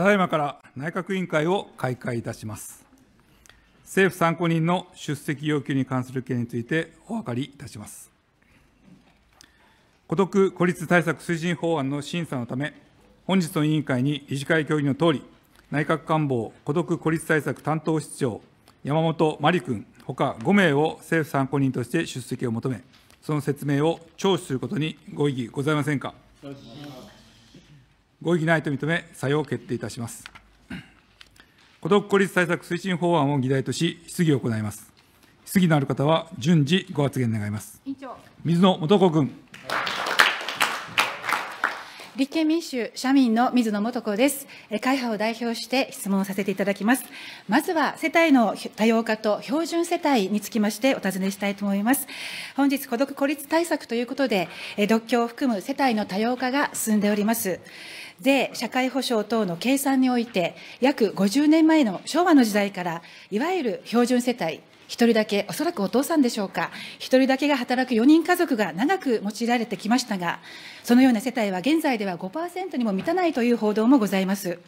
ただいまから内閣委員会を開会いたします。政府参考人の出席要求に関する件についてお分かりいたします。孤独・孤立対策推進法案の審査のため、本日の委員会に理事会協議のとおり、内閣官房孤独・孤立対策担当室長、山本真理君ほか5名を政府参考人として出席を求め、その説明を聴取することにご異議ございませんか。ご異議ないと認め、採用を決定いたします。孤独孤立対策推進法案を議題とし、質疑を行います。質疑のある方は順次ご発言願います。水野素子君。立憲民主・社民の水野素子です。会派を代表して質問させていただきます。まずは世帯の多様化と標準世帯につきましてお尋ねしたいと思います。本日、孤独孤立対策ということで、独居を含む世帯の多様化が進んでおります。税、社会保障等の計算において、約50年前の昭和の時代から、いわゆる標準世帯、1人だけ、おそらくお父さんでしょうか、1人だけが働く4人家族が長く用いられてきましたが、そのような世帯は現在では5%にも満たないという報道もございます。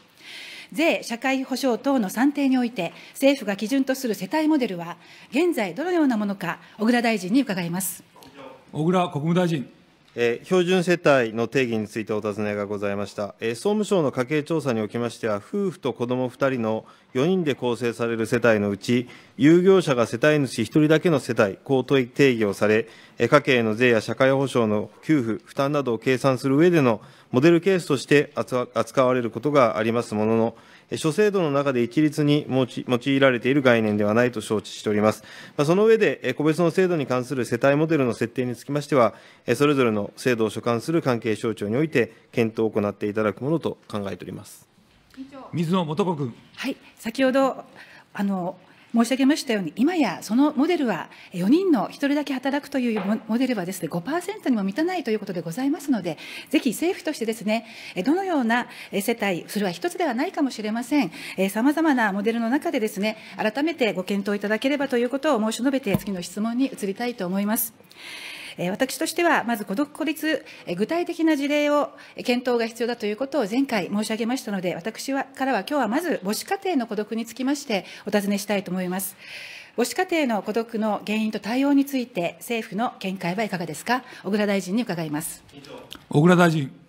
税、社会保障等の算定において、政府が基準とする世帯モデルは、現在、どのようなものか、小倉大臣に伺います。小倉国務大臣。えー、標準世帯の定義についてお尋ねがございました、えー、総務省の家計調査におきましては、夫婦と子ども2人の4人で構成される世帯のうち、有業者が世帯主1人だけの世帯、こう定義をされ、えー、家計の税や社会保障の給付、負担などを計算する上でのモデルケースとして扱われることがありますものの、諸制度の中で一律に用いられている概念ではないと承知しております。その上で、個別の制度に関する世帯モデルの設定につきましては、それぞれの制度を所管する関係省庁において、検討を行っていただくものと考えております。水野素子君。はい、先ほどあの申し上げましたように、今やそのモデルは、4人の1人だけ働くというモデルはですね、5%にも満たないということでございますので、ぜひ政府としてですね、どのような世帯、それは一つではないかもしれません、さまざまなモデルの中でですね、改めてご検討いただければということを申し述べて、次の質問に移りたいと思います。私としては、まず孤独・孤立、具体的な事例を検討が必要だということを前回申し上げましたので、私はからは今日はまず母子家庭の孤独につきましてお尋ねしたいと思います。母子家庭の孤独の原因と対応について、政府の見解はいかがですか、小倉大臣に伺います。小倉大臣。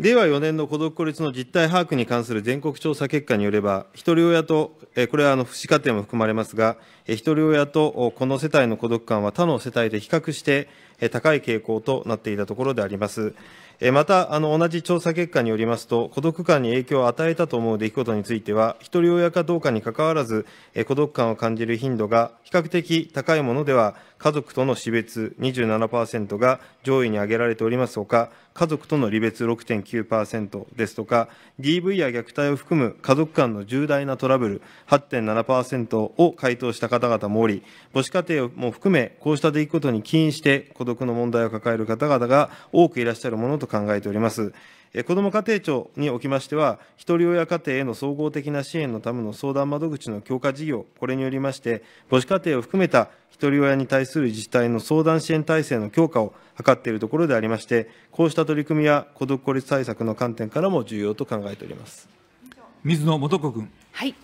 令和4年の孤独孤立の実態把握に関する全国調査結果によれば、ひとり親と、これはあの父子家庭も含まれますが、ひとり親とこの世帯の孤独感は他の世帯で比較して高い傾向となっていたところであります。また、あの、同じ調査結果によりますと、孤独感に影響を与えたと思う出来事については、ひとり親かどうかにかかわらず、孤独感を感じる頻度が比較的高いものでは、家族との死別27%が上位に挙げられておりますほか、家族との離別6.9%ですとか、DV や虐待を含む家族間の重大なトラブル8.7%を回答した方々もおり、母子家庭も含め、こうした出来事に起因して孤独の問題を抱える方々が多くいらっしゃるものと考えております。子ども家庭庁におきましては、ひとり親家庭への総合的な支援のための相談窓口の強化事業、これによりまして、母子家庭を含めたひとり親に対する自治体の相談支援体制の強化を図っているところでありまして、こうした取り組みや孤独孤立対策の観点からも重要と考えております水野素子君。はい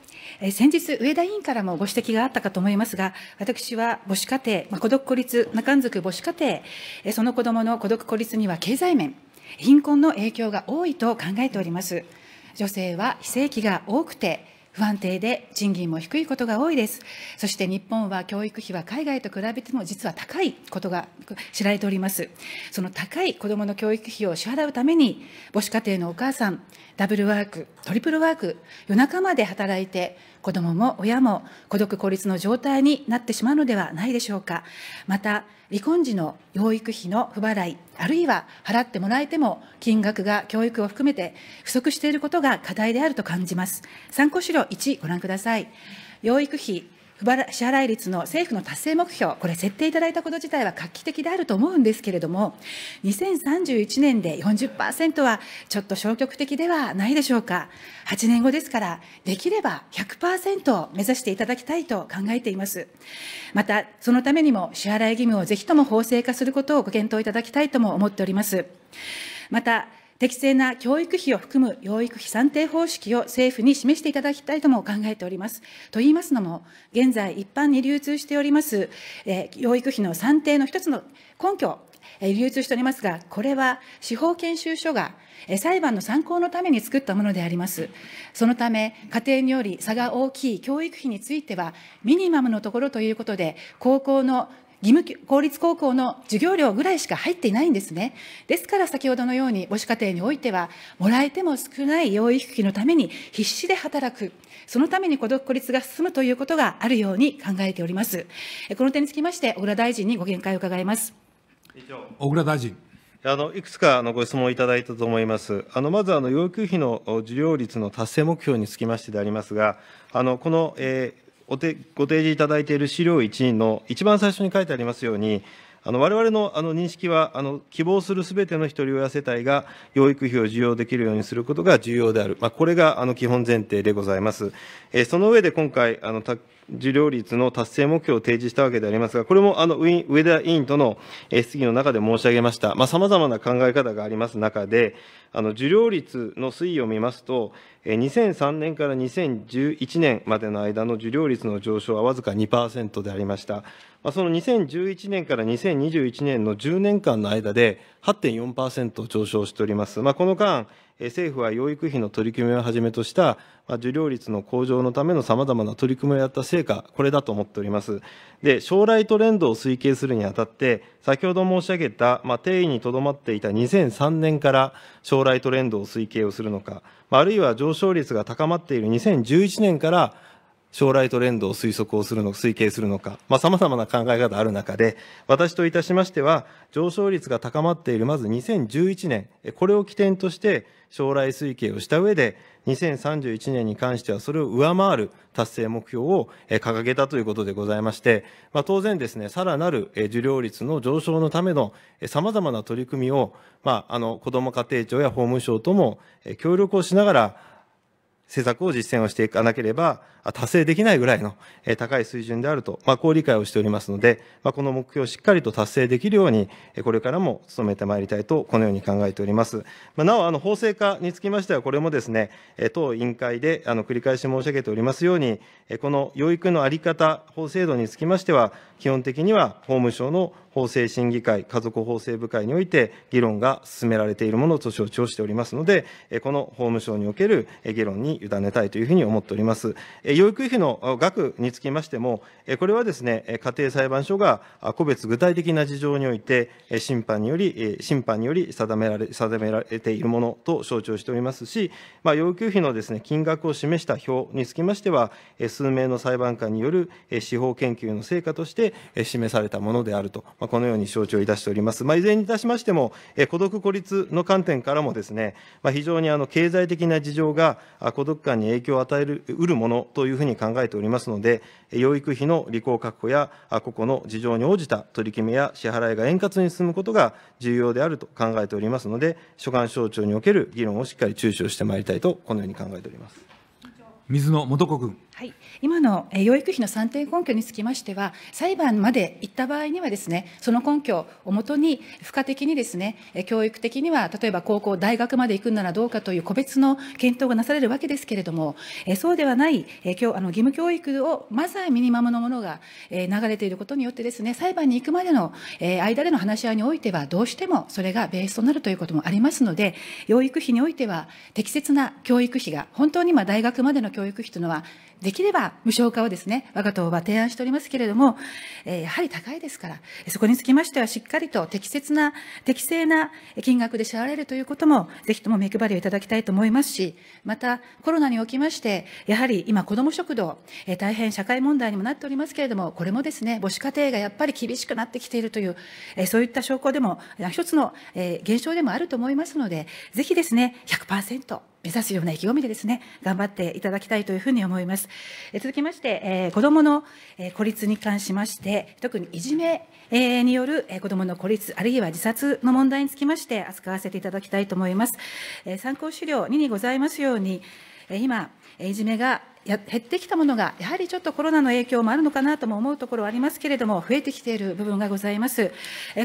先日、上田委員からもご指摘があったかと思いますが、私は母子家庭、まあ、孤独孤立、中んづく母子家庭、その子どもの孤独孤立には経済面、貧困の影響が多いと考えております。女性は非正規が多くて、不安定で賃金も低いことが多いです。そして日本は教育費は海外と比べても実は高いことが知られております。その高い子どもの教育費を支払うために、母子家庭のお母さん、ダブルワーク、トリプルワーク、夜中まで働いて、子どもも親も孤独孤立の状態になってしまうのではないでしょうか。また、離婚時の養育費の不払い、あるいは払ってもらえても金額が教育を含めて不足していることが課題であると感じます。参考資料1ご覧ください。養育費支払い率の政府の達成目標、これ、設定いただいたこと自体は画期的であると思うんですけれども、2031年で40%はちょっと消極的ではないでしょうか。8年後ですから、できれば100%を目指していただきたいと考えています。また、そのためにも支払い義務をぜひとも法制化することをご検討いただきたいとも思っております。また、適正な教育費を含む養育費算定方式を政府に示していただきたいとも考えております。と言いますのも、現在一般に流通しております、えー、養育費の算定の一つの根拠、えー、流通しておりますが、これは司法研修所が裁判の参考のために作ったものであります。そのため、家庭により差が大きい教育費については、ミニマムのところということで、高校の義務公立高校の授業料ぐらいしか入っていないんですね。ですから先ほどのように母子家庭においては、もらえても少ない養育費のために必死で働く。そのために孤独孤立が進むということがあるように考えております。この点につきまして、小倉大臣にご見解を伺います。小倉大臣。あのいくつかあのご質問いただいたと思います。あのまずあの養育費の受領率の達成目標につきましてでありますが、あのこの、えーおてご提示いただいている資料1の一番最初に書いてありますように、あの我々のあの認識はあの、希望するすべてのひとり親世帯が養育費を受容できるようにすることが重要である、まあ、これがあの基本前提でございます。えー、その上で今回、あの受領率の達成目標を提示したわけでありますが、これもあの上田委員との質疑の中で申し上げました、さまざ、まな考え方があります中で、あの受領率の推移を見ますと、2003年から2011年までの間の受領率の上昇はわずか2%でありました。その2011年から2021年の10年間の間で8.4%上昇しております。まあ、この間、政府は養育費の取り組みをはじめとした、受領率の向上のためのさまざまな取り組みをやった成果、これだと思っております。で、将来トレンドを推計するにあたって、先ほど申し上げた、まあ、定位にとどまっていた2003年から将来トレンドを推計をするのか、あるいは上昇率が高まっている2011年から将来トレンドを推測をするの、推計するのか、まあ、様々な考え方ある中で、私といたしましては、上昇率が高まっている、まず2011年、これを起点として、将来推計をした上で、2031年に関してはそれを上回る達成目標を掲げたということでございまして、まあ、当然ですね、さらなる受領率の上昇のための様々な取り組みを、まあ、あの、子ども家庭庁や法務省とも協力をしながら、施策を実践をしていかなければ達成できないぐらいの高い水準であると、まあ、こう理解をしておりますので、まあ、この目標をしっかりと達成できるように、これからも努めてまいりたいと、このように考えております。まあ、なお、あの法制化につきましては、これもですね、当委員会であの繰り返し申し上げておりますように、この養育の在り方、法制度につきましては、基本的には法務省の法制審議会、家族法制部会において議論が進められているものと承知をしておりますので、この法務省における議論に委ねたいというふうに思っております。養育費の額につきましても、これはですね、家庭裁判所が個別具体的な事情において、審判により、審判により定められ、定められているものと承知をしておりますし、まあ、要求費のですね、金額を示した表につきましては、数名の裁判官による司法研究の成果として示されたものであると、まあ、このように承知をいたしております。まあ、いずれにいたしましても、孤独孤立の観点からもですね、まあ、非常にあの経済的な事情が孤独感に影響を与える、うるものというふうに考えておりますので、養育費の履行確保や、個々の事情に応じた取り決めや支払いが円滑に進むことが重要であると考えておりますので、所管省庁における議論をしっかり注視をしてまいりたいと、このように考えております。水野素子君。はい、今の養育費の算定根拠につきましては、裁判まで行った場合にはですね、その根拠をもとに、付加的にですね、教育的には、例えば高校、大学まで行くならどうかという個別の検討がなされるわけですけれども、そうではない、義務教育をまずはミニマムのものが流れていることによってですね、裁判に行くまでの間での話し合いにおいては、どうしてもそれがベースとなるということもありますので、養育費においては、適切な教育費が、本当に今大学までの教育費というのは、できれば無償化をですね、我が党は提案しておりますけれども、え、やはり高いですから、そこにつきましてはしっかりと適切な、適正な金額で支払われるということも、ぜひとも目配りをいただきたいと思いますし、またコロナにおきまして、やはり今子ども食堂、え、大変社会問題にもなっておりますけれども、これもですね、母子家庭がやっぱり厳しくなってきているという、え、そういった証拠でも、一つの、え、現象でもあると思いますので、ぜひですね、100%、目指すような意気込みでですね、頑張っていただきたいというふうに思います。え続きまして、えー、子どもの、え孤立に関しまして、特にいじめ、えによる、え子どもの孤立、あるいは自殺の問題につきまして、扱わせていただきたいと思います。え参考資料2にございますように、え今、いじめがや減ってきたものが、やはりちょっとコロナの影響もあるのかなとも思うところはありますけれども、増えてきている部分がございます。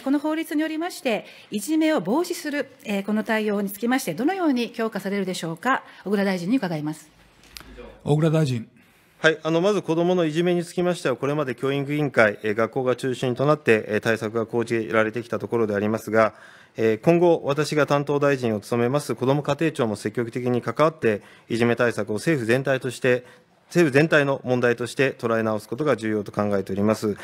この法律によりまして、いじめを防止する、この対応につきまして、どのように強化されるでしょうか、小倉大臣に伺います。小倉大臣。はい、あのまず子どものいじめにつきましては、これまで教育委員会、学校が中心となって対策が講じられてきたところでありますが、今後、私が担当大臣を務めます子ども家庭庁も積極的に関わって、いじめ対策を政府全体として政府全体の問題として捉え直すことが重要と考えております。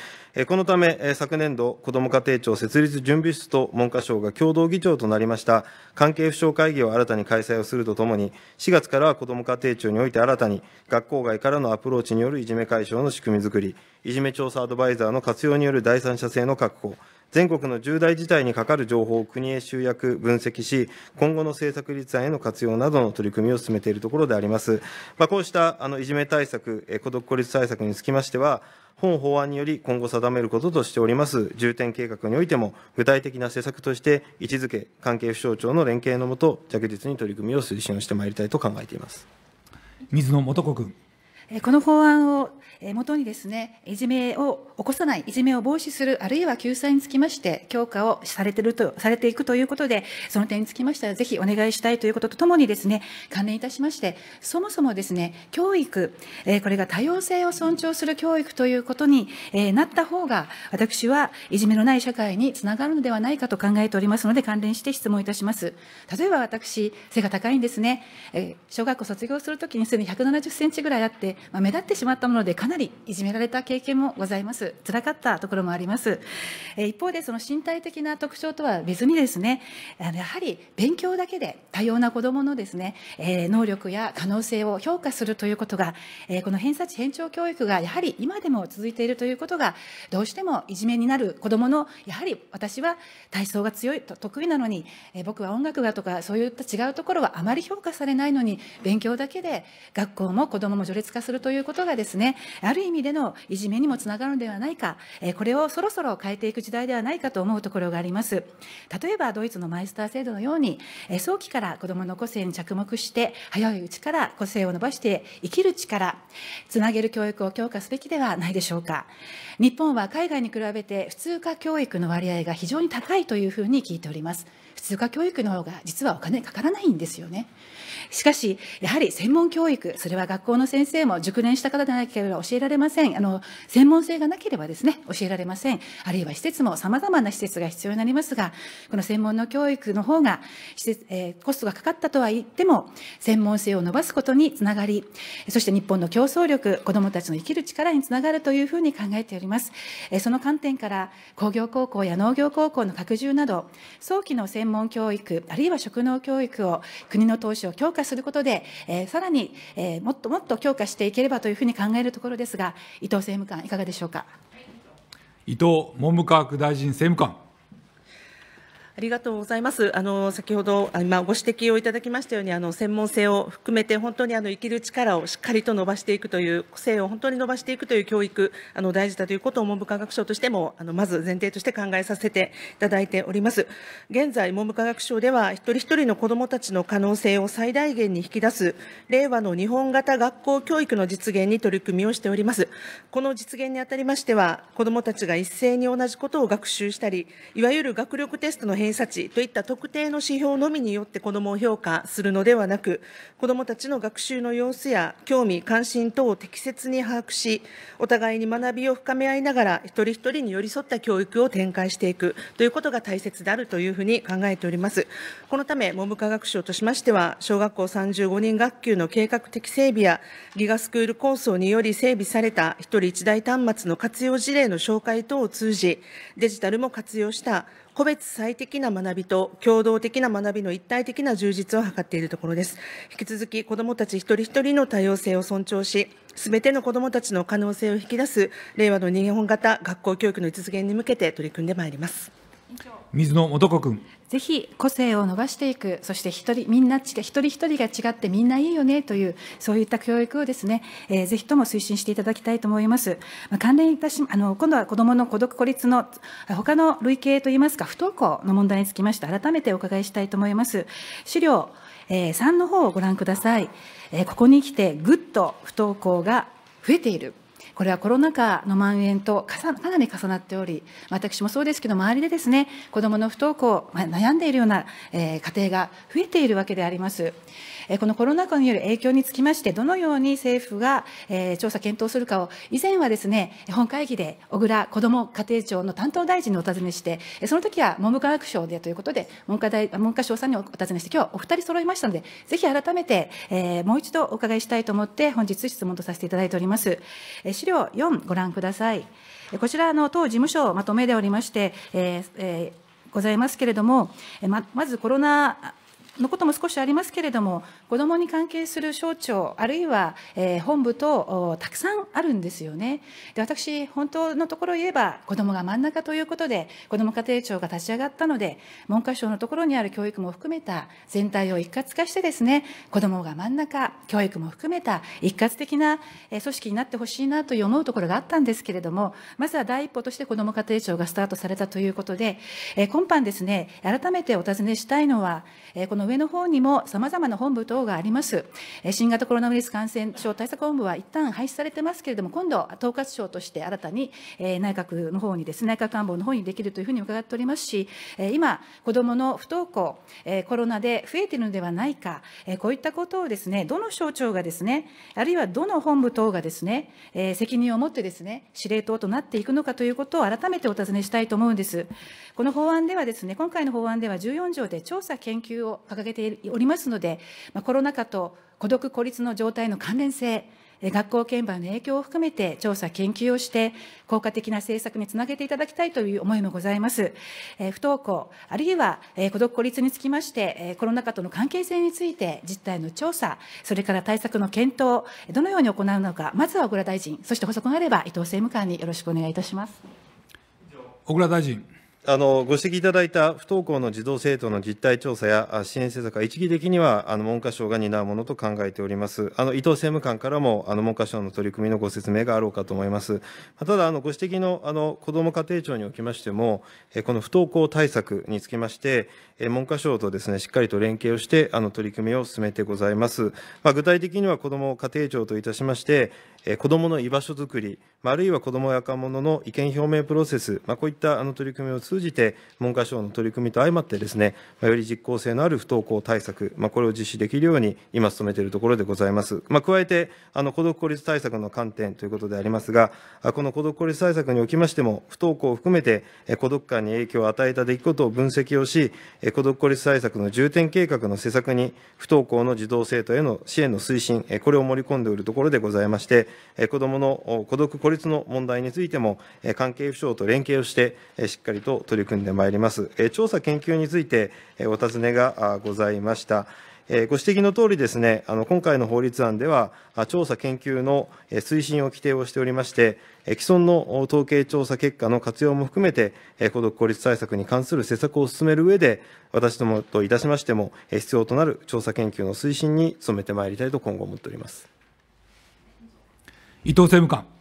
このため、昨年度、子ども家庭庁設立準備室と文科省が共同議長となりました関係府省会議を新たに開催をするとともに、4月からは子ども家庭庁において新たに学校外からのアプローチによるいじめ解消の仕組みづくり、いじめ調査アドバイザーの活用による第三者性の確保、全国の重大事態にかかる情報を国へ集約、分析し、今後の政策立案への活用などの取り組みを進めているところであります。まあ、こうしたあのいじめ対策、孤独孤立対策につきましては、本法案により今後定めることとしております重点計画においても、具体的な施策として位置づけ、関係府省庁の連携のもと、着実に取り組みを推進をしてまいりたいと考えています水野素子君。この法案をもとにですね、いじめを起こさない、いじめを防止する、あるいは救済につきまして、強化をされてると、されていくということで、その点につきましては、ぜひお願いしたいということとともにですね、関連いたしまして、そもそもですね、教育、これが多様性を尊重する教育ということになった方が、私はいじめのない社会につながるのではないかと考えておりますので、関連して質問いたします。例えば私、背が高いんですね。小学校卒業するときにすでに170センチぐらいあって、まあ、目立ってしまったものでかなりいじめられた経験もございます。辛かったところもあります、え一方でその身体的な特徴とは別にですねあのやはり勉強だけで多様な子どものですね、え能力や可能性を評価するということが、えこの偏差値偏重教育がやはり今でも続いているということがどうしてもいじめになる子どものやはり私は体操が強いと得意なのに、え僕は音楽がとかそういった違うところはあまり評価されないのに勉強だけで学校も子どもも序列化するということがですね、ある意味でのいじめにもつながるのではないか、これをそろそろ変えていく時代ではないかと思うところがあります。例えば、ドイツのマイスター制度のように、早期から子どもの個性に着目して、早いうちから個性を伸ばして生きる力、つなげる教育を強化すべきではないでしょうか。日本は海外に比べて普通科教育の割合が非常に高いというふうに聞いております。普通科教育の方が実はお金かからないんですよね。しかし、やはり専門教育、それは学校の先生も熟練した方でなければ教えられません。あの、専門性がなければですね、教えられません。あるいは施設も様々な施設が必要になりますが、この専門の教育の方が、施設、えー、コストがかかったとは言っても、専門性を伸ばすことにつながり、そして日本の競争力、子どもたちの生きる力につながるというふうに考えております。えー、その観点から、工業高校や農業高校の拡充など、早期の専門教育、あるいは職能教育を国の投資を強強化することで、えー、さらに、えー、もっともっと強化していければというふうに考えるところですが、伊藤政務官、いかがでしょうか？伊藤文部科学大臣政務官。ありがとうございます。あの先ほど今ご指摘をいただきましたように、あの専門性を含めて本当にあの生きる力をしっかりと伸ばしていくという個性を本当に伸ばしていくという教育あの大事だということを文部科学省としてもあのまず前提として考えさせていただいております。現在文部科学省では一人一人の子どもたちの可能性を最大限に引き出す令和の日本型学校教育の実現に取り組みをしております。この実現にあたりましては、子どもたちが一斉に同じことを学習したり、いわゆる学力テストの偏差値といった特定の指標のみによって子どもを評価するのではなく、子どもたちの学習の様子や興味、関心等を適切に把握し、お互いに学びを深め合いながら、一人一人に寄り添った教育を展開していくということが大切であるというふうに考えております。このため、文部科学省としましては、小学校35人学級の計画的整備や、ギガスクール構想により整備された一人一台端末の活用事例の紹介等を通じ、デジタルも活用した個別最適な学びと共同的な学びの一体的な充実を図っているところです。引き続き子どもたち一人一人の多様性を尊重し、すべての子どもたちの可能性を引き出す令和の日本型学校教育の実現に向けて取り組んでまいります。水野素子君。ぜひ個性を伸ばしていく、そして一人、みんな、一人一人が違ってみんないいよねという、そういった教育をですね、えー、ぜひとも推進していただきたいと思います。まあ、関連いたし、あの、今度は子どもの孤独孤立の、他の類型といいますか、不登校の問題につきまして、改めてお伺いしたいと思います。資料、えー、3の方をご覧ください。えー、ここに来てぐっと不登校が増えている。これはコロナ禍の蔓延とかなり重なっており、私もそうですけど、周りでですね、子どもの不登校、悩んでいるような、え家庭が増えているわけであります。このコロナ禍による影響につきまして、どのように政府が、調査検討するかを、以前はですね、本会議で小倉子ども家庭庁の担当大臣にお尋ねして、その時は文部科学省でということで、文科大文科省さんにお尋ねして、今日はお二人揃いましたので、ぜひ改めて、もう一度お伺いしたいと思って、本日質問とさせていただいております。資料4、ご覧ください。こちらの当事務所をまとめておりまして、えーえー、ございますけれども、ままずコロナのことも少しありますけれども、子どもに関係する省庁、あるいは、えー、本部とたくさんあるんですよね。で私、本当のところ言えば、子どもが真ん中ということで、子ども家庭庁が立ち上がったので、文科省のところにある教育も含めた全体を一括化してですね、子どもが真ん中、教育も含めた一括的な組織になってほしいなという思うところがあったんですけれども、まずは第一歩として子ども家庭庁がスタートされたということで、今般ですね、改めてお尋ねしたいのは、この上の方にもさまざまな本部等があります。新型コロナウイルス感染症対策本部は一旦廃止されてますけれども、今度、統括庁として新たに内閣の方にですね、内閣官房の方にできるというふうに伺っておりますし、今、子どもの不登校、コロナで増えているのではないか、こういったことをですね、どの省庁がですね、あるいはどの本部等がですね、責任を持ってですね、司令塔となっていくのかということを改めてお尋ねしたいと思うんです。この法案ではですね、今回の法案では14条で調査研究を掲げておりますので、コロナ禍と孤独・孤立の状態の関連性、学校現場の影響を含めて調査・研究をして、効果的な政策につなげていただきたいという思いもございます。不登校、あるいは孤独・孤立につきまして、コロナ禍との関係性について実態の調査、それから対策の検討、どのように行うのか、まずは小倉大臣、そして補足があれば伊藤政務官によろしくお願いいたします。小倉大臣。あのご指摘いただいた不登校の児童・生徒の実態調査や支援施策は、一義的にはあの文科省が担うものと考えております。あの伊藤政務官からもあの文科省の取り組みのご説明があろうかと思います。ただ、あのご指摘のあの子ども家庭庁におきましても、この不登校対策につきまして、文科省とですね、しっかりと連携をして、あの取り組みを進めてございます。まあ、具体的には子ども家庭庁といたしまして、子どもの居場所づくり、あるいは子どもや若者の意見表明プロセス、まあ、こういったあの取り組みを通じて、文科省の取り組みと相まってですね、より実効性のある不登校対策、まあ、これを実施できるように、今努めているところでございます。まあ、加えて、あの孤独孤立対策の観点ということでありますが、この孤独孤立対策におきましても、不登校を含めて、孤独感に影響を与えた出来事を分析をし、孤独孤立対策の重点計画の施策に、不登校の児童・生徒への支援の推進、これを盛り込んでおるところでございまして、子どもの孤独・孤立の問題についても、関係府省と連携をして、しっかりと取り組んでまいります。調査・研究についてお尋ねがございました。ご指摘のとおりですね、あの今回の法律案では、調査研究の推進を規定をしておりまして、既存の統計調査結果の活用も含めて、孤独・孤立対策に関する施策を進める上で、私どもといたしましても、必要となる調査研究の推進に努めてまいりたいと今後思っております。伊藤政務官。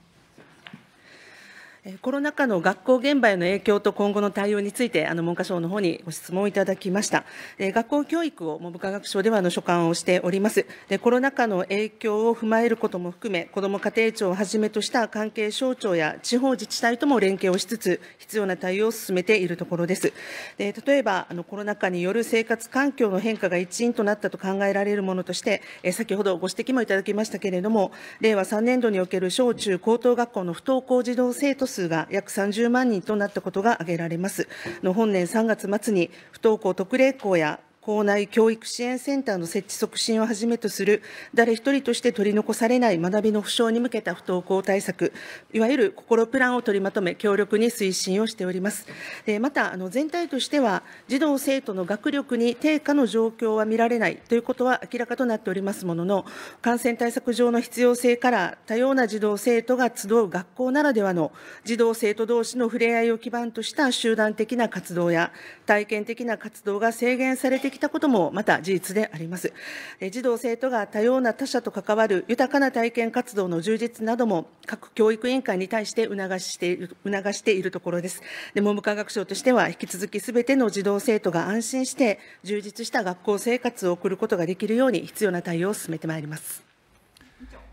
コロナ禍の学校現場への影響と今後の対応について、あの文科省の方にご質問をいただきました。学校教育を文部科学省ではあの所管をしております。でコロナ禍の影響を踏まえることも含め、子ども家庭庁をはじめとした関係省庁や地方自治体とも連携をしつつ、必要な対応を進めているところです。で例えばあの、コロナ禍による生活環境の変化が一因となったと考えられるものとして、先ほどご指摘もいただきましたけれども、令和3年度における小中高等学校の不登校児童生徒数が約30万人となったことが挙げられます。の本年3月末に不登校特例校や校内教育支援センターの設置促進をはじめとする、誰一人として取り残されない学びの保障に向けた不登校対策、いわゆる心プランを取りまとめ、強力に推進をしております。でまた、あの全体としては、児童・生徒の学力に低下の状況は見られないということは明らかとなっておりますものの、感染対策上の必要性から、多様な児童・生徒が集う学校ならではの児童・生徒同士の触れ合いを基盤とした集団的な活動や、体験的な活動が制限されてききたこともまた事実であります。児童・生徒が多様な他者と関わる豊かな体験活動の充実なども、各教育委員会に対して促している促しているところです。で文部科学省としては、引き続きすべての児童・生徒が安心して、充実した学校生活を送ることができるように、必要な対応を進めてまいります。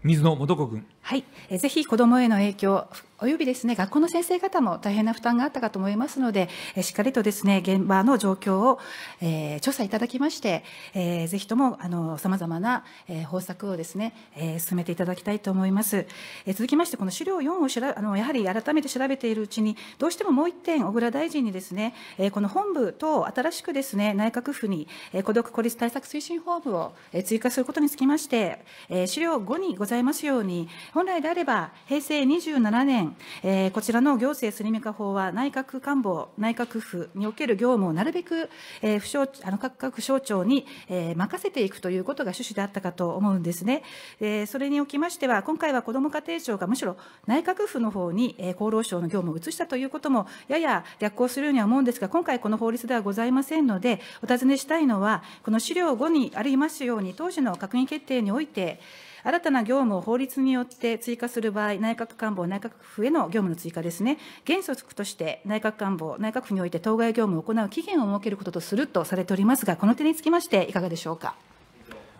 水野素子君。はい、えぜひ子どもへの影響、およびですね学校の先生方も大変な負担があったかと思いますので、えしっかりとですね現場の状況を、えー、調査いただきまして、えー、ぜひともさまざまな、えー、方策をですね、えー、進めていただきたいと思います。え、続きまして、この資料4をしらあのやはり改めて調べているうちに、どうしてももう1点、小倉大臣にですね、え、この本部と新しくですね内閣府に、え、孤独孤立対策推進本部を、え、追加することにつきまして、え、資料5にございますように、本来であれば平成27年、えー、こちらの行政スリム化法は内閣官房、内閣府における業務をなるべく、えー、府省あの各各省庁に、えー、任せていくということが趣旨であったかと思うんですね。えー、それにおきましては、今回は子ども家庭庁がむしろ内閣府の方に、えー、厚労省の業務を移したということも、やや逆行するようには思うんですが、今回、この法律ではございませんので、お尋ねしたいのは、この資料5にありますように、当時の閣議決定において、新たな業務を法律によって追加する場合、内閣官房、内閣府への業務の追加ですね、原則として内閣官房、内閣府において当該業務を行う期限を設けることとするとされておりますが、この点につきましていかがでしょうか？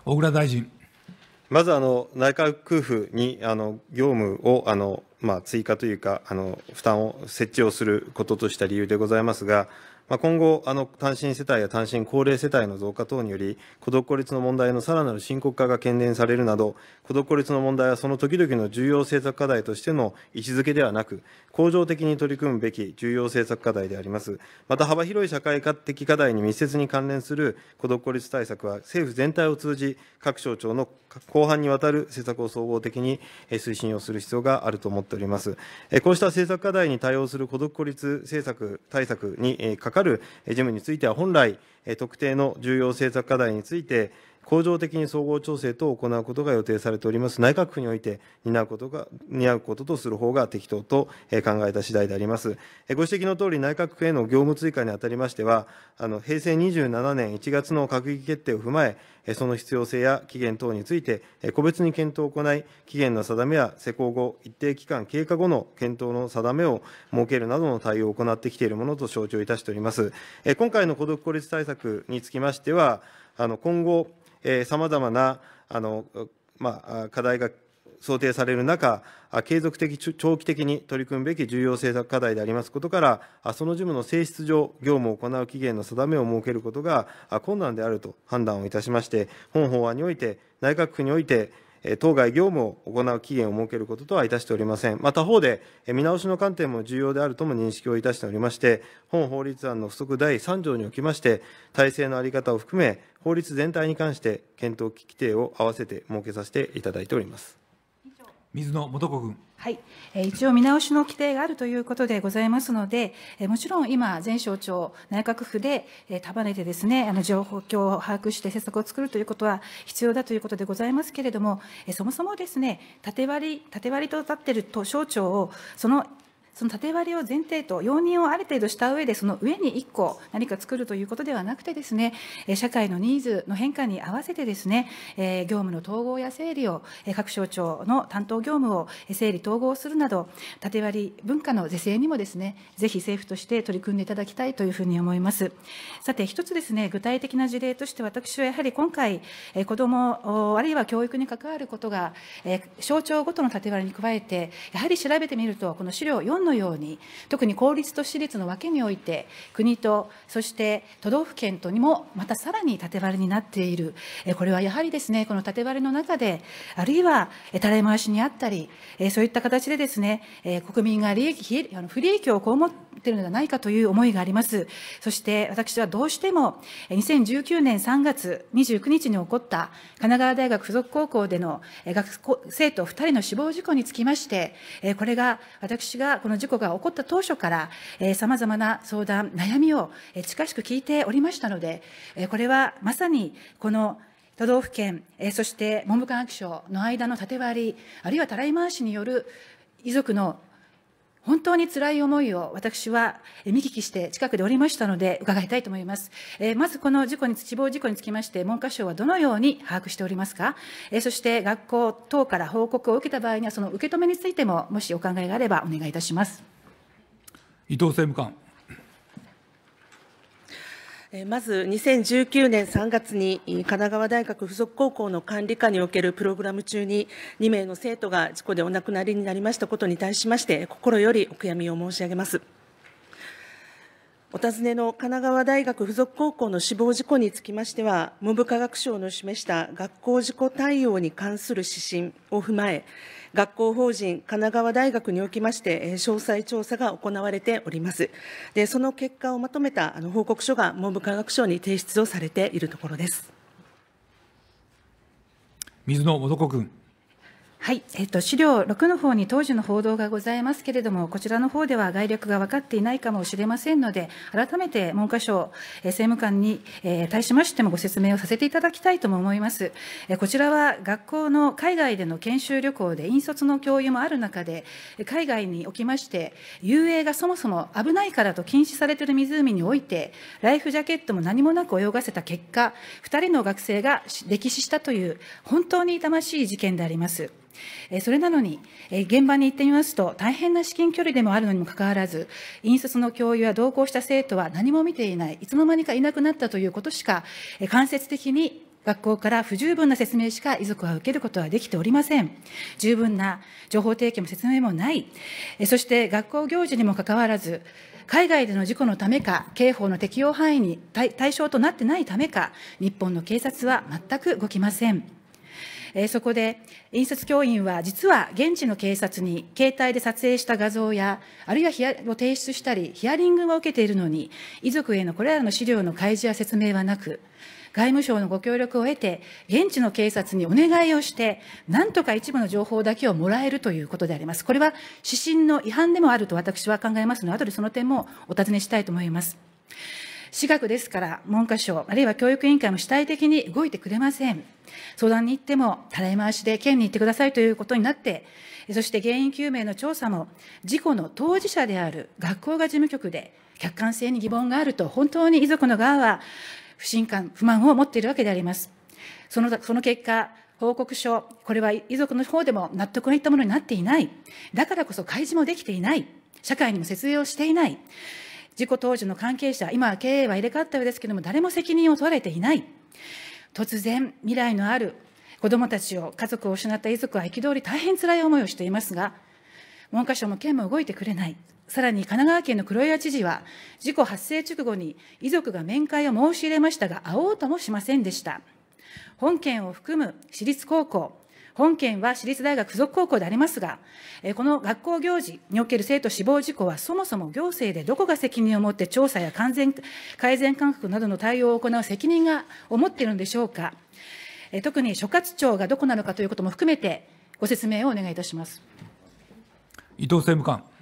小倉大臣。まずあの内閣府にあの業務をあの、まあ、追加というかあの負担を設置をすることとした理由でございますが、まあ、今後あの、単身世帯や単身高齢世帯の増加等により、孤独孤立の問題のさらなる深刻化が懸念されるなど、孤独孤立の問題はその時々の重要政策課題としての位置づけではなく、恒常的に取り組むべき重要政策課題であります。また、幅広い社会的課題に密接に関連する孤独孤立対策は、政府全体を通じ、各省庁の広範にわたる政策を総合的に推進をする必要があると思っております。こうした政策課題に対応する孤独孤立政策対策にかかる事務については、本来、特定の重要政策課題について、恒常的に総合調整等を行うことが予定されております内閣府において担うことが、担うこととする方が適当と考えた次第であります。ご指摘のとおり、内閣府への業務追加にあたりましては、あの平成27年1月の閣議決定を踏まえ、その必要性や期限等について、個別に検討を行い、期限の定めや施行後、一定期間経過後の検討の定めを設けるなどの対応を行ってきているものと承知をいたしております。今回の孤独孤立対策につきましては、あの今後、さまざまなあの、まあ、課題が想定される中、継続的、長期的に取り組むべき重要政策課題でありますことから、その事務の性質上、業務を行う期限の定めを設けることが困難であると判断をいたしまして、本法案において、内閣府において、当該業務を行う期限を設けることとはいたしておりません。また他方で、見直しの観点も重要であるとも認識をいたしておりまして、本法律案の付則第3条におきまして、体制の在り方を含め、法律全体に関して検討規定を合わせて設けさせていただいております。水野素子君。はい、一応見直しの規定があるということでございますので、もちろん今、前省庁、内閣府で束ねてですね、あの情報を把握して政策を作るということは必要だということでございますけれども、そもそもですね、縦割り、縦割りと立っている省庁を、そのその縦割りを前提と容認をある程度した上でその上に1個何か作るということではなくてですね社会のニーズの変化に合わせてですね業務の統合や整理を各省庁の担当業務を整理統合するなど縦割り文化の是正にもですねぜひ政府として取り組んでいただきたいというふうに思います。さて一つですね具体的な事例として私はやはり今回子どもあるいは教育に関わることが省庁ごとの縦割りに加えてやはり調べてみるとこの資料4のように特に公立と私立の分けにおいて国とそして都道府県とにもまたさらに縦割りになっている。これはやはりですねこの縦割りの中であるいはたらい回しにあったりそういった形でですね国民が利益不利益を被っているのではないかという思いがあります。そして私はどうしても2019年3月29日に起こった神奈川大学附属高校での学生徒2人の死亡事故につきましてこれが私がこのの事故が起こった当初から、さまざまな相談、悩みを、近しく聞いておりましたので、これはまさにこの都道府県、そして文部科学省の間の縦割り、あるいはたらい回しによる遺族の本当に辛い思いを私は見聞きして近くでおりましたので伺いたいと思います。えまずこの事故に、死亡事故につきまして、文科省はどのように把握しておりますか？えそして学校等から報告を受けた場合には、その受け止めについても、もしお考えがあればお願いいたします。伊藤政務官。まず2019年3月に神奈川大学附属高校の管理下におけるプログラム中に2名の生徒が事故でお亡くなりになりましたことに対しまして心よりお悔やみを申し上げます。お尋ねの神奈川大学附属高校の死亡事故につきましては、文部科学省の示した学校事故対応に関する指針を踏まえ、学校法人神奈川大学におきまして、詳細調査が行われております。で、その結果をまとめたあの報告書が文部科学省に提出をされているところです。水野素子君。はい、えっと、資料6の方に当時の報道がございますけれども、こちらの方では概略が分かっていないかもしれませんので、改めて文科省、え政務官に、え対しましてもご説明をさせていただきたいとも思います。えこちらは学校の海外での研修旅行で引率の教諭もある中で、海外におきまして、遊泳がそもそも危ないからと禁止されている湖において、ライフジャケットも何もなく泳がせた結果、2人の学生が溺死したという、本当に痛ましい事件であります。それなのに、現場に行ってみますと、大変な至近距離でもあるのにもかかわらず、引率の教諭や同行した生徒は何も見ていない、いつの間にかいなくなったということしか、間接的に学校から不十分な説明しか遺族は受けることはできておりません。十分な情報提供も説明もない。そして学校行事にもかかわらず、海外での事故のためか、刑法の適用範囲に対象となってないためか、日本の警察は全く動きません。えそこで、引率教員は実は現地の警察に携帯で撮影した画像や、あるいはヒアを提出したり、ヒアリングを受けているのに、遺族へのこれらの資料の開示や説明はなく、外務省のご協力を得て、現地の警察にお願いをして、なんとか一部の情報だけをもらえるということであります。これは指針の違反でもあると私は考えますので、後でその点もお尋ねしたいと思います。私学ですから、文科省、あるいは教育委員会も主体的に動いてくれません。相談に行っても、たらい回しで県に行ってくださいということになって、そして原因究明の調査も、事故の当事者である学校が事務局で、客観性に疑問があると、本当に遺族の側は不信感、不満を持っているわけであります。そのその結果、報告書、これは遺族の方でも納得のいったものになっていない。だからこそ開示もできていない。社会にも説明をしていない。事故当時の関係者、今経営は入れ替わったようですけれども、誰も責任を問われていない。突然、未来のある子どもたちを、家族を失った遺族は憤り大変辛い思いをしていますが、文科省も県も動いてくれない。さらに神奈川県の黒岩知事は、事故発生直後に遺族が面会を申し入れましたが、会おうともしませんでした。本県を含む私立高校、本件は私立大学附属高校でありますが、この学校行事における生徒死亡事故は、そもそも行政でどこが責任を持って調査や完全改善勧告などの対応を行う責任が思っているのでしょうか。特に所轄庁がどこなのかということも含めて、ご説明をお願いいたします。伊藤政務官。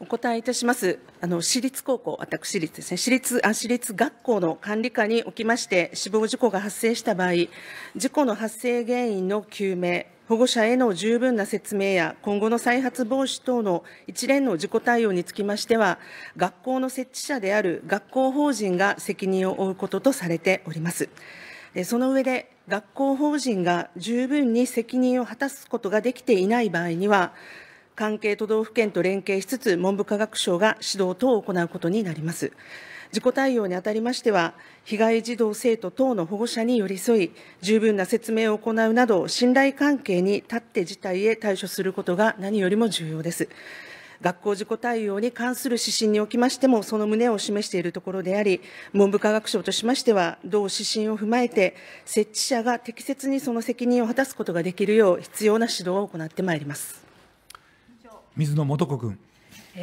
お答えいたします。あの、私立高校、私立ですね、私立、あ、私立学校の管理下におきまして、死亡事故が発生した場合、事故の発生原因の究明、保護者への十分な説明や、今後の再発防止等の一連の事故対応につきましては、学校の設置者である学校法人が責任を負うこととされております。その上で、学校法人が十分に責任を果たすことができていない場合には、関係都道府県と連携しつつ、文部科学省が指導等を行うことになります。事故対応にあたりましては、被害児童・生徒等の保護者に寄り添い、十分な説明を行うなど、信頼関係に立って事態へ対処することが何よりも重要です。学校事故対応に関する指針におきましても、その旨を示しているところであり、文部科学省としましては、同指針を踏まえて、設置者が適切にその責任を果たすことができるよう、必要な指導を行ってまいります。水野素子君。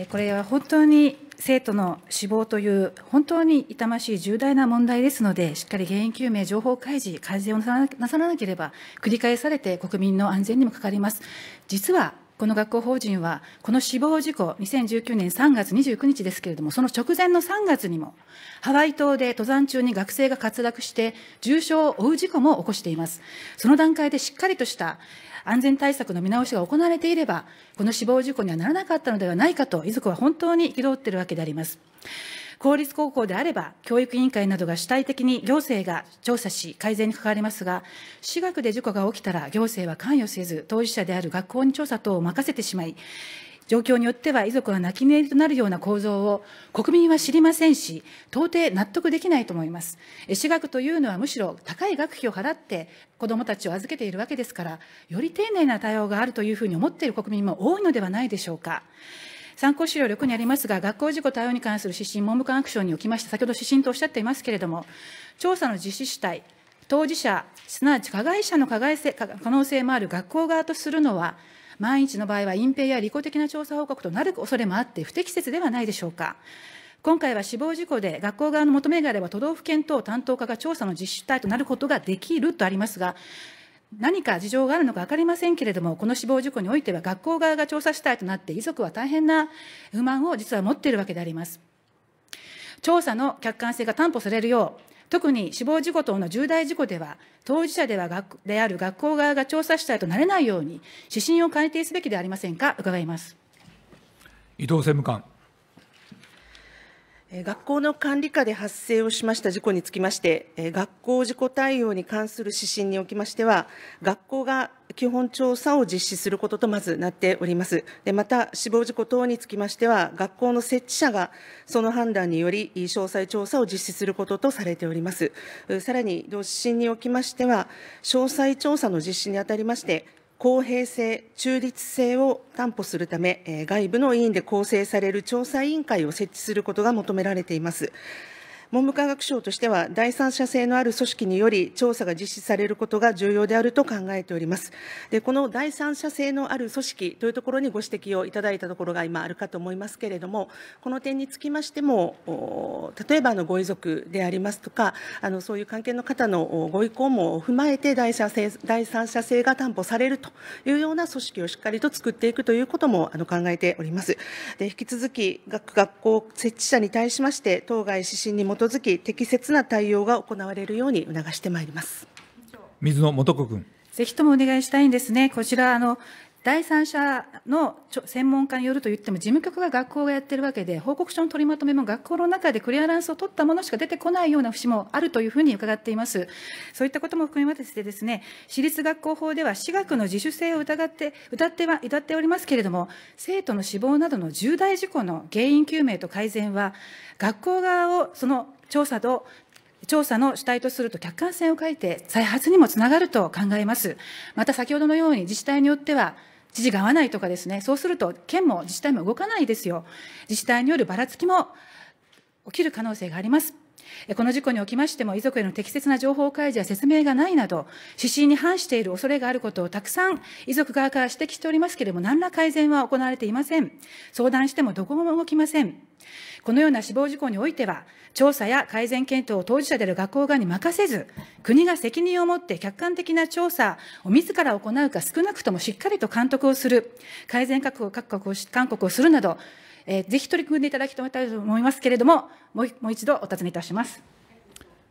これは本当に生徒の死亡という本当に痛ましい重大な問題ですので、しっかり原因究明、情報開示、改善をなさらなければ、繰り返されて国民の安全にもかかります。実はこの学校法人は、この死亡事故、2019年3月29日ですけれども、その直前の3月にも、ハワイ島で登山中に学生が滑落して、重傷を負う事故も起こしています。その段階でしっかりとした安全対策の見直しが行われていれば、この死亡事故にはならなかったのではないかと、遺族は本当に憤っているわけであります。公立高校であれば、教育委員会などが主体的に行政が調査し、改善に関わりますが、私学で事故が起きたら、行政は関与せず、当事者である学校に調査等を任せてしまい、状況によっては遺族が泣き寝入りとなるような構造を国民は知りませんし、到底納得できないと思います。私学というのはむしろ高い学費を払って子どもたちを預けているわけですから、より丁寧な対応があるというふうに思っている国民も多いのではないでしょうか。参考資料6にありますが、学校事故対応に関する指針、文部科学省におきまして、先ほど指針とおっしゃっていますけれども、調査の実施主体、当事者、すなわち加害者の加害性可能性もある学校側とするのは、万一の場合は隠蔽や利己的な調査報告となる恐れもあって、不適切ではないでしょうか。今回は死亡事故で学校側の求めがあれば都道府県等担当課が調査の実施体となることができるとありますが、何か事情があるのか分かりませんけれども、この死亡事故においては、学校側が調査主体となって、遺族は大変な不満を実は持っているわけであります。調査の客観性が担保されるよう、特に死亡事故等の重大事故では、当事者では学である学校側が調査主体となれないように、指針を改定すべきではありませんか、伺います伊藤政務官。学校の管理下で発生をしました事故につきまして、学校事故対応に関する指針におきましては、学校が基本調査を実施することとまずなっております。でまた、死亡事故等につきましては、学校の設置者がその判断により、詳細調査を実施することとされております。さらに、同指針におきましては、詳細調査の実施にあたりまして、公平性、中立性を担保するため、外部の委員で構成される調査委員会を設置することが求められています。文部科学省としては、第三者性のある組織により調査が実施されることが重要であると考えております。で、この第三者性のある組織というところにご指摘をいただいたところが今あるかと思いますけれども、この点につきましても、例えばのご遺族でありますとか、あのそういう関係の方のご意向も踏まえて第三者性、第三者性が担保されるというような組織をしっかりと作っていくということもあの考えております。で、引き続き、学校設置者に対しまして、当該指針に基づき、適切な対応が行われるように促してまいります水野素子君。ぜひともお願いしたいんですね。こちら、あの、第三者の専門家によると言っても、事務局が学校がやってるわけで、報告書の取りまとめも学校の中でクリアランスを取ったものしか出てこないような節もあるというふうに伺っています。そういったことも含めましてですね、私立学校法では私学の自主性を疑って、歌っては、歌っておりますけれども、生徒の死亡などの重大事故の原因究明と改善は、学校側をその調査と調査の主体とすると客観性を欠いて再発にもつながると考えます。また先ほどのように自治体によっては知事が合わないとかですね、そうすると県も自治体も動かないですよ。自治体によるばらつきも起きる可能性があります。この事故におきましても、遺族への適切な情報開示や説明がないなど、指針に反している恐れがあることをたくさん遺族側から指摘しておりますけれども、何ら改善は行われていません。相談してもどこも動きません。このような死亡事故においては、調査や改善検討を当事者である学校側に任せず、国が責任を持って客観的な調査を自ら行うか、少なくともしっかりと監督をする、改善勧告をするなど、えー、ぜひ取り組んでいただきたいと思いますけれども、もうもう一度お尋ねいたします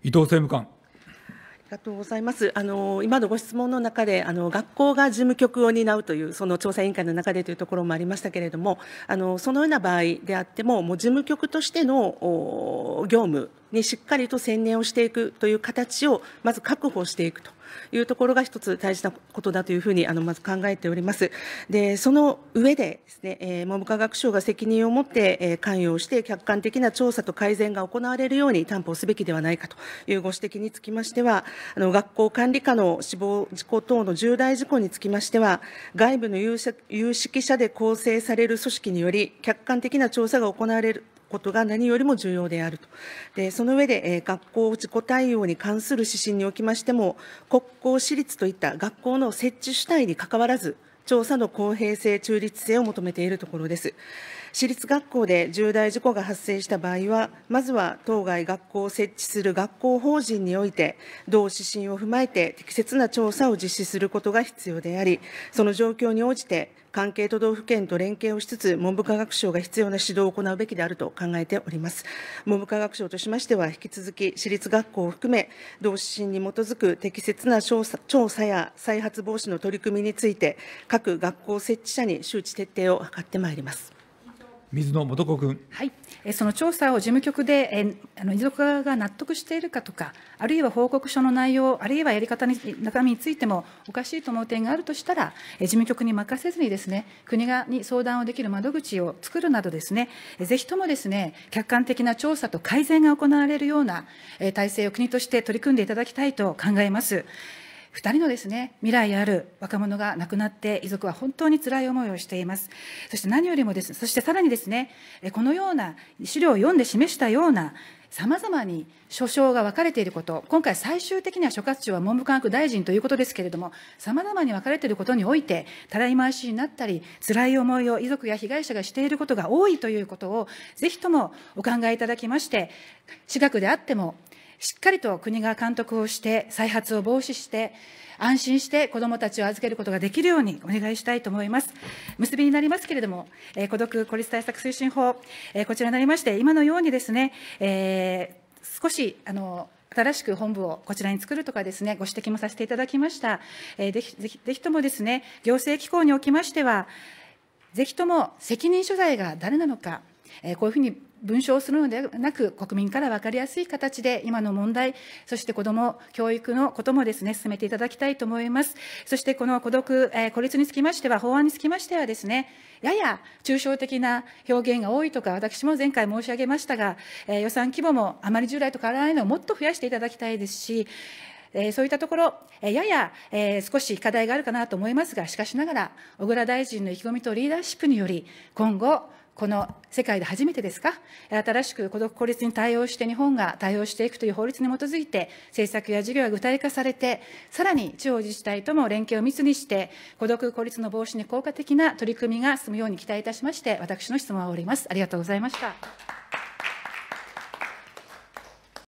伊藤政務官。ありがとうございます。あの今のご質問の中で、あの学校が事務局を担うというその調査委員会の中でというところもありましたけれども、あのそのような場合であっても、もう事務局としての業務にしっかりと専念をしていくという形をまず確保していくというところが一つ大事なことだというふうにあのまず考えております。で、その上でですね、え、文部科学省が責任を持って、え、関与をして客観的な調査と改善が行われるように担保すべきではないかというご指摘につきましては、あの学校管理下の死亡事故等の重大事故につきましては、外部の有識者で構成される組織により、客観的な調査が行われることが何よりも重要であると。でその上で、え、学校事故対応に関する指針におきましても、国公私立といった学校の設置主体にかかわらず、調査の公平性、中立性を求めているところです。私立学校で重大事故が発生した場合は、まずは当該学校を設置する学校法人において、同指針を踏まえて適切な調査を実施することが必要であり、その状況に応じて、関係都道府県と連携をしつつ、文部科学省が必要な指導を行うべきであると考えております。文部科学省としましては、引き続き私立学校を含め、同指針に基づく適切な調査調査や再発防止の取り組みについて、各学校設置者に周知徹底を図ってまいります。水野素子君。はい、その調査を事務局で、あの遺族側が納得しているかとか、あるいは報告書の内容、あるいはやり方に中身についてもおかしいと思う点があるとしたら、事務局に任せずにですね、国がに相談をできる窓口を作るなどですね、ぜひともですね、客観的な調査と改善が行われるような体制を国として取り組んでいただきたいと考えます。2人のですね未来ある若者が亡くなって遺族は本当に辛い思いをしています。そして何よりもですそしてさらにですねこのような資料を読んで示したようなさまざまに訴訟が分かれていること、今回、最終的には所轄庁は文部科学大臣ということですけれども、さまざまに分かれていることにおいて、たらい回しになったり、辛い思いを遺族や被害者がしていることが多いということを、ぜひともお考えいただきまして、私学であっても、しっかりと国が監督をして、再発を防止して、安心して子どもたちを預けることができるようにお願いしたいと思います。結びになりますけれども、えー、孤独・孤立対策推進法、えー、こちらになりまして、今のようにですね、えー、少し、あの、新しく本部をこちらに作るとかですね、ご指摘もさせていただきました。えー、ぜひ、ぜひ、ぜひともですね、行政機構におきましては、ぜひとも責任所在が誰なのか、こういうふうに文章をするのではなく、国民から分かりやすい形で、今の問題、そして子ども教育のこともですね、進めていただきたいと思います。そしてこの孤独、え、孤立につきましては、法案につきましてはですね、やや抽象的な表現が多いとか、私も前回申し上げましたが、え、予算規模もあまり従来と変わらないのをもっと増やしていただきたいですし、え、そういったところ、え、やや、え、少し課題があるかなと思いますが、しかしながら、小倉大臣の意気込みとリーダーシップにより、今後、この世界で初めてですか、新しく孤独・孤立に対応して日本が対応していくという法律に基づいて、政策や事業が具体化されて、さらに地方自治体とも連携を密にして、孤独・孤立の防止に効果的な取り組みが進むように期待いたしまして、私の質問を終わります。ありがとうございました。